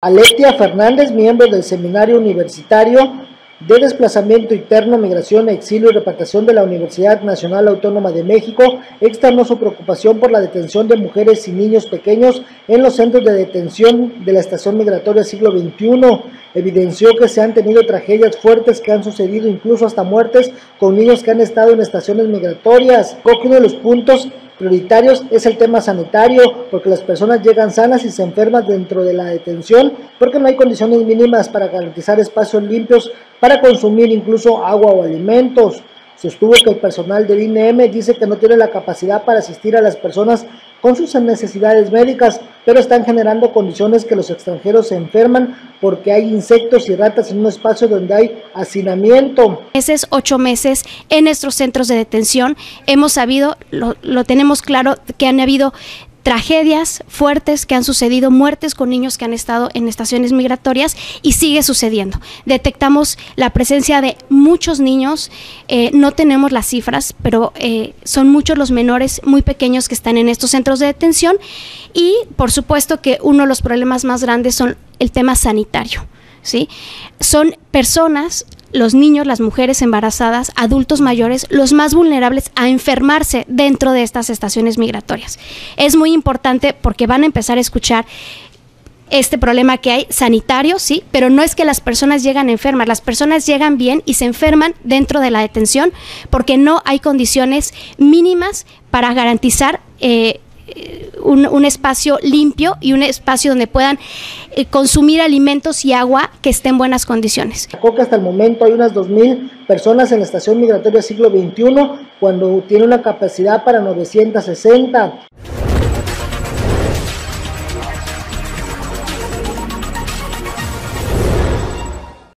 Aletia Fernández, miembro del Seminario Universitario de Desplazamiento Interno, Migración, Exilio y Repatriación de la Universidad Nacional Autónoma de México, externó su preocupación por la detención de mujeres y niños pequeños en los centros de detención de la Estación Migratoria Siglo XXI. Evidenció que se han tenido tragedias fuertes que han sucedido incluso hasta muertes con niños que han estado en estaciones migratorias. Uno de los puntos prioritarios es el tema sanitario, porque las personas llegan sanas y se enferman dentro de la detención, porque no hay condiciones mínimas para garantizar espacios limpios para consumir incluso agua o alimentos. Sostuvo que el personal del INM dice que no tiene la capacidad para asistir a las personas con sus necesidades médicas, pero están generando condiciones que los extranjeros se enferman porque hay insectos y ratas en un espacio donde hay hacinamiento. Meses, ocho meses en nuestros centros de detención hemos sabido, lo tenemos claro, que han habido tragedias fuertes que han sucedido, muertes con niños que han estado en estaciones migratorias y sigue sucediendo. Detectamos la presencia de muchos niños, eh, no tenemos las cifras, pero eh, son muchos los menores muy pequeños que están en estos centros de detención y por supuesto que uno de los problemas más grandes son el tema sanitario. ¿Sí? Son personas los niños, las mujeres embarazadas, adultos mayores, los más vulnerables a enfermarse dentro de estas estaciones migratorias. Es muy importante porque van a empezar a escuchar este problema que hay sanitario, sí, pero no es que las personas llegan enfermas, las personas llegan bien y se enferman dentro de la detención porque no hay condiciones mínimas para garantizar eh, un, espacio limpio y un espacio donde puedan eh, consumir alimentos y agua que esté en buenas condiciones. Coca hasta el momento hay unas 2.000 personas en la estación migratoria siglo XXI cuando tiene una capacidad para 960.